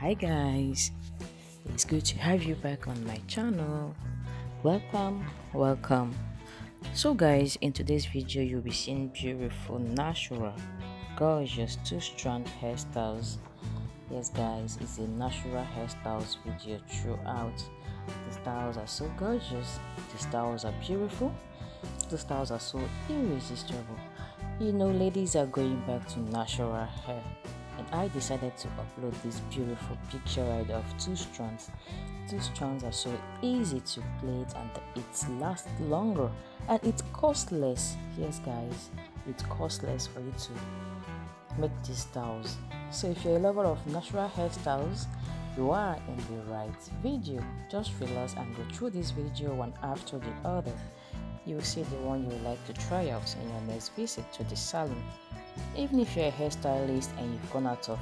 hi guys. It's good to have you back on my channel. Welcome welcome. So guys in today's video you'll be seeing beautiful natural gorgeous two strand hairstyles. Yes guys it's a natural hairstyles video throughout. The styles are so gorgeous. The styles are beautiful. The styles are so irresistible. You know ladies are going back to natural hair and I decided to upload this beautiful picture right of two strands. Two strands are so easy to plait and it lasts longer and it costs less. Yes guys, it costs less for you to make these styles. So if you're a lover of natural hairstyles, you are in the right video. Just relax and go through this video one after the other. You will see the one you would like to try out in your next visit to the salon. Even if you're a hairstylist and you've gone out of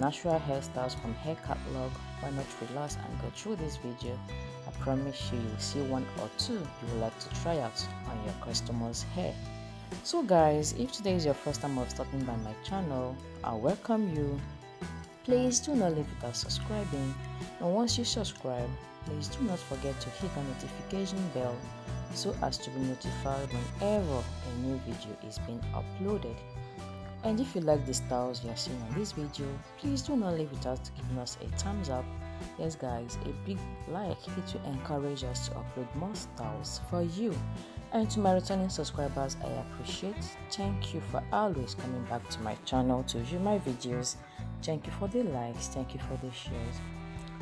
natural hairstyles from hair catalog, why not relax and go through this video? I promise you, you'll see one or two you would like to try out on your customers' hair. So guys, if today is your first time of stopping by my channel, I welcome you. Please do not leave without subscribing and once you subscribe, please do not forget to hit the notification bell so as to be notified whenever a new video is being uploaded. And if you like the styles you are seeing on this video, please do not leave without giving us a thumbs up. Yes guys, a big like, it will encourage us to upload more styles for you. And to my returning subscribers, I appreciate. Thank you for always coming back to my channel to view my videos. Thank you for the likes, thank you for the shares.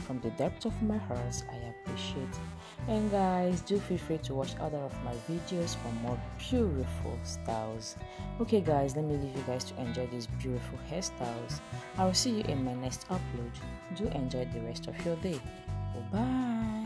From the depth of my heart, I appreciate. And guys, do feel free to watch other of my videos for more beautiful styles. Okay guys, let me leave you guys to enjoy these beautiful hairstyles. I will see you in my next upload. Do enjoy the rest of your day. Bye bye.